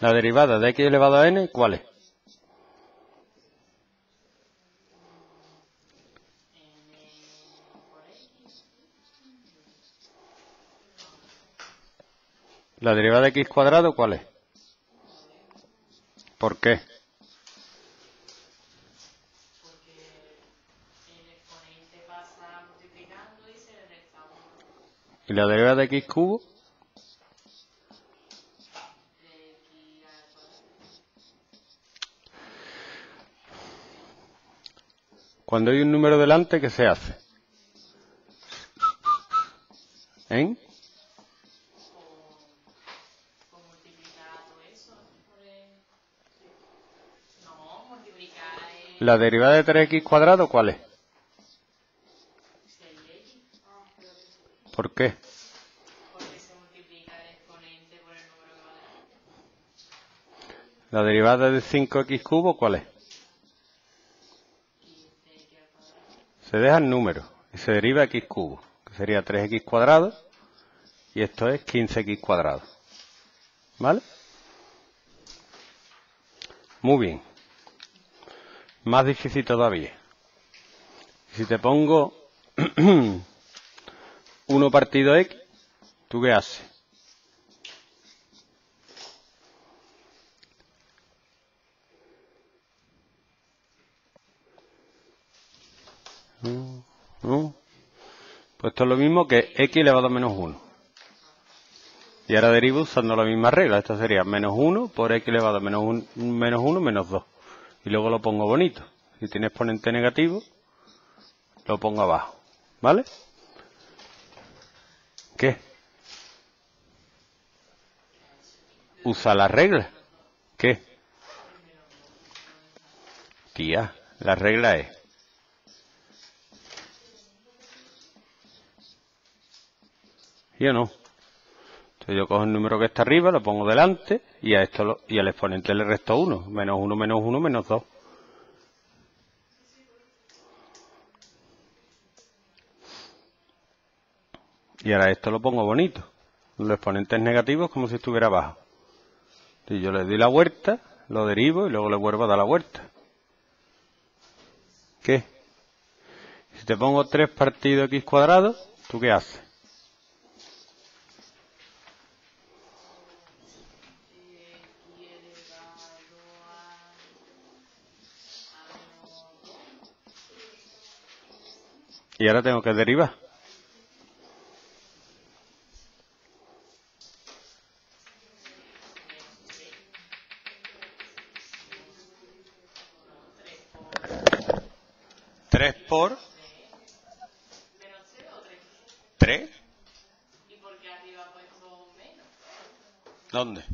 La derivada de x elevado a n, ¿cuál es? La derivada de x cuadrado, ¿cuál es? ¿Por qué? ¿Y la derivada de x cubo? Cuando hay un número delante, ¿qué se hace? ¿Eh? ¿La derivada de 3x cuadrado cuál es? ¿Por qué? ¿La derivada de 5x cubo cuál es? Se deja el número y se deriva x cubo, que sería 3x cuadrado, y esto es 15x cuadrado. ¿Vale? Muy bien. Más difícil todavía. Si te pongo 1 partido x, ¿tú qué haces? Pues esto es lo mismo que x elevado a menos 1. Y ahora derivo usando la misma regla. Esto sería menos 1 por x elevado a menos 1 menos, 1, menos 2. Y luego lo pongo bonito. Si tiene exponente negativo, lo pongo abajo. ¿Vale? ¿Qué? Usa la regla. ¿Qué? Tía, la regla es ¿Sí o no? Entonces yo cojo el número que está arriba, lo pongo delante y a esto y al exponente le resto 1. Menos 1, menos 1, menos 2. Y ahora esto lo pongo bonito. Los exponentes negativos como si estuviera abajo. Y yo le doy la vuelta, lo derivo y luego le vuelvo a dar la vuelta. ¿Qué? Si te pongo 3 partido x cuadrado, ¿tú qué haces? Y ahora tengo que derivar. Tres por tres. ¿Y por qué arriba puesto menos? ¿Dónde?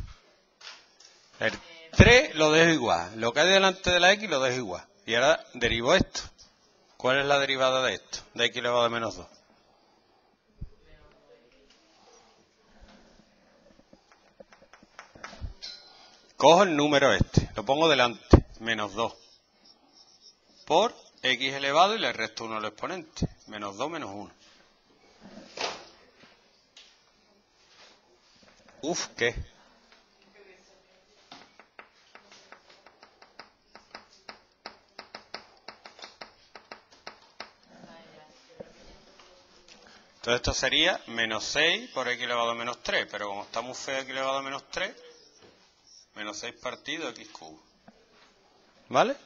El 3 lo dejo igual. Lo que hay delante de la x lo dejo igual. Y ahora derivo esto. ¿Cuál es la derivada de esto? De x elevado a menos 2. Cojo el número este, lo pongo delante, menos 2. Por x elevado y le resto 1 al exponente. Menos 2 menos 1. Uf, ¿qué? Entonces esto sería menos 6 por x elevado a menos 3, pero como está muy feo x elevado a menos 3, menos 6 partido x cubo. ¿Vale?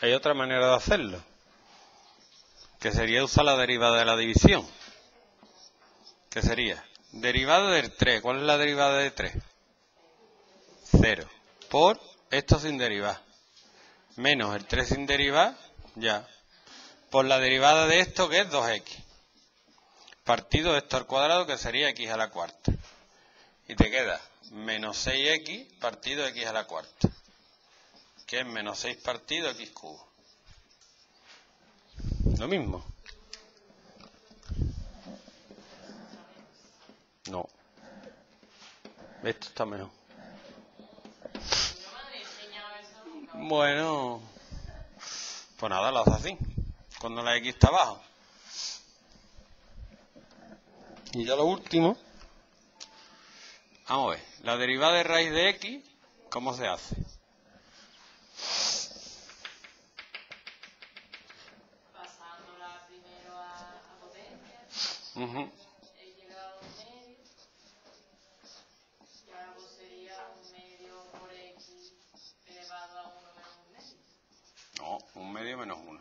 Hay otra manera de hacerlo, que sería usar la derivada de la división. ¿Qué sería? Derivada del 3. ¿Cuál es la derivada de 3? 0. Por esto sin derivar menos el 3 sin derivar, ya, por la derivada de esto que es 2x, partido de esto al cuadrado que sería x a la cuarta. Y te queda menos 6x partido x a la cuarta, que es menos 6 partido x cubo. Lo mismo. No. Esto está mejor. Bueno, pues nada, lo haces así. cuando la x está abajo. Y ya lo último, vamos a ver, la derivada de raíz de x, ¿cómo se hace? pasándola primero a, a potencia, he No, un medio menos uno.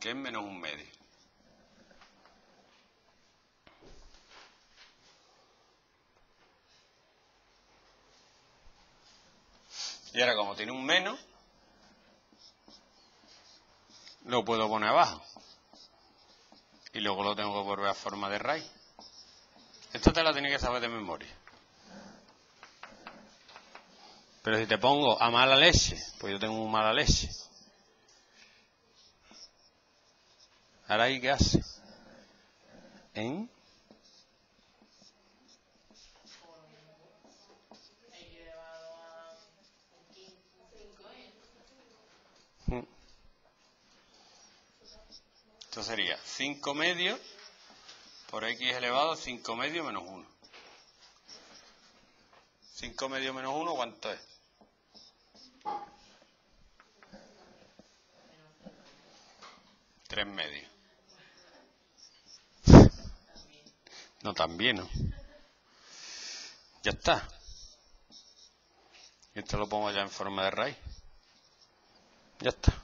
¿Qué es menos un medio? Y ahora como tiene un menos, lo puedo poner abajo. Y luego lo tengo que volver a forma de raíz. Esto te la tienes que saber de memoria. Pero si te pongo a mala leche, pues yo tengo un mala leche. Ahora ahí qué hace? ¿En? x elevado a un 5 Mm. Esto sería 5 medios por x elevado a 5 medios menos 1. 5 medios menos 1, ¿cuánto es? Tres medios. No, también, ¿no? Ya está. Y esto lo pongo ya en forma de raíz. Ya está.